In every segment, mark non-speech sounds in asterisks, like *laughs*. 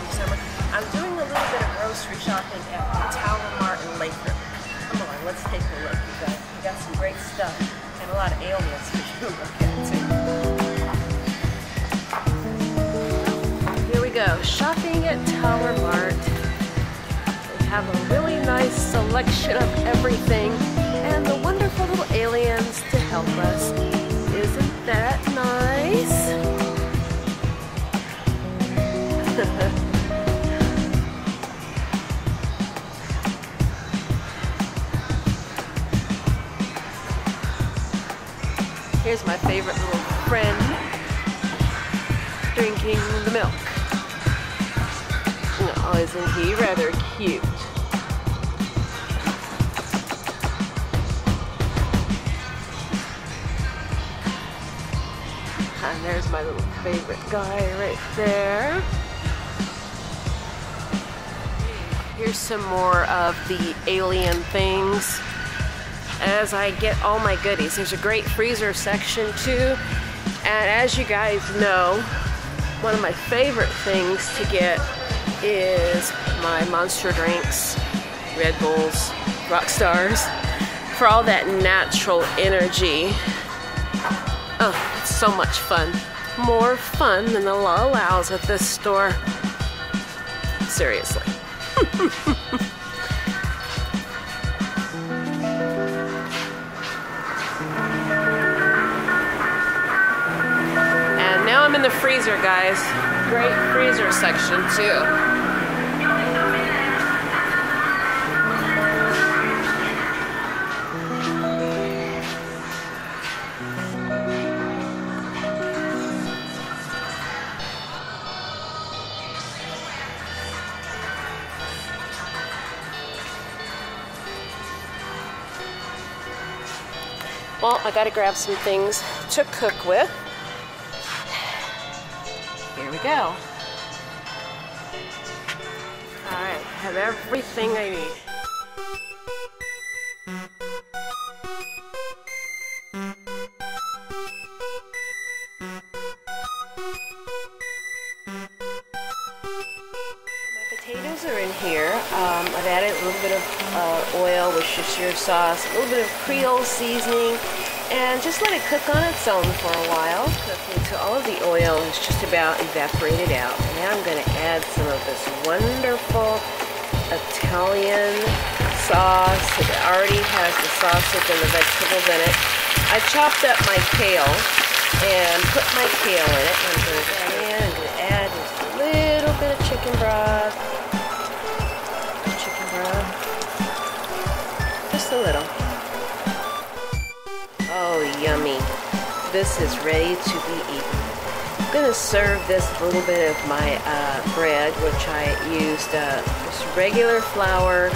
summer, I'm doing a little bit of grocery shopping at Tower Mart in Lathrop. Come on, let's take a look, you guys. We got some great stuff and a lot of ailments for you to look at too. Here we go, shopping at Tower Mart. They have a really nice selection of everything and the wonderful little aliens to help us. Here's my favorite little friend drinking the milk. Isn't he rather cute? And there's my little favorite guy right there. Here's some more of the alien things as I get all my goodies. There's a great freezer section too. And as you guys know, one of my favorite things to get is my monster drinks, Red Bulls, Rock Stars, for all that natural energy. Oh, it's so much fun. More fun than the law allows at this store. Seriously. *laughs* I'm in the freezer, guys. Great freezer section, too. Well, I gotta grab some things to cook with. Here we go. All right, have everything I need. My potatoes are in here. Um, I've added a little bit of uh, oil with Worcestershire sauce, a little bit of Creole seasoning, and just let it cook on its own for a while. Cooking until all of the oil is just about evaporated out. Now I'm going to add some of this wonderful Italian sauce. It already has the sausage and the vegetables in it. I chopped up my kale and put my kale in it. I'm going to add, I'm going to add just a little bit of chicken broth. Chicken broth. Just a little. This is ready to be eaten. I'm going to serve this a little bit of my uh, bread, which I used uh, just regular flour.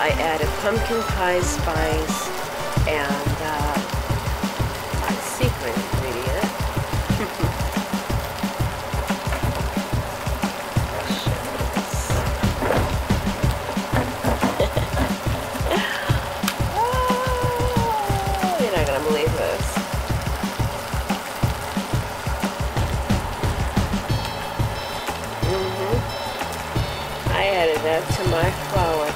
I added pumpkin pie spice and uh, my flour.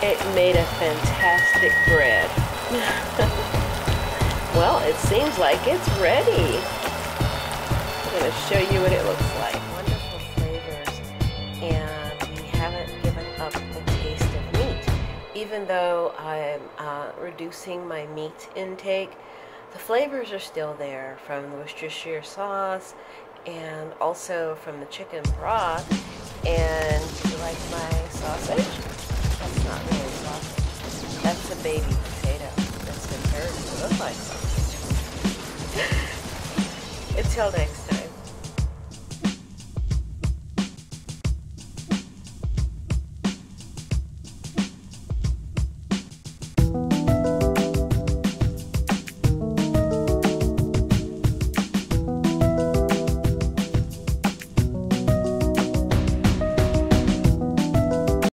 It made a fantastic bread. *laughs* well, it seems like it's ready. I'm going to show you what it looks like. Wonderful flavors, and we haven't given up the taste of meat. Even though I'm uh, reducing my meat intake, the flavors are still there from the Worcestershire sauce and also from the chicken broth and you like my sausage? That's not really sausage. That's a baby potato that's been to look like sausage. *laughs* Until next